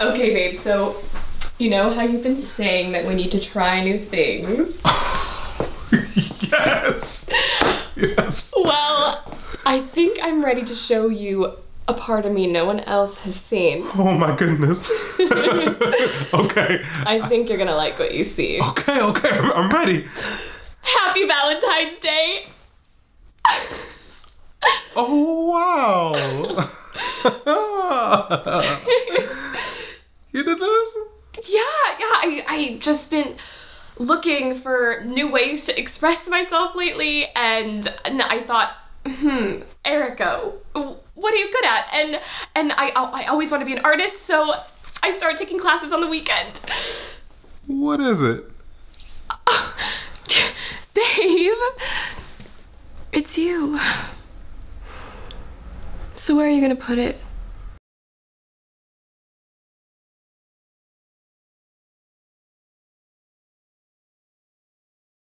Okay, babe, so you know how you've been saying that we need to try new things? Yes. Yes. well, I think I'm ready to show you a part of me no one else has seen. Oh my goodness. okay. I think you're gonna like what you see. Okay, okay, I'm ready. Happy Valentine's Day! Oh wow. you did this? Yeah, yeah, I, I just been looking for new ways to express myself lately, and, and I thought, hmm, Erica, what are you good at? And and I I always want to be an artist, so I started taking classes on the weekend. What is it? Babe, it's you. So where are you gonna put it?